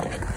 Okay.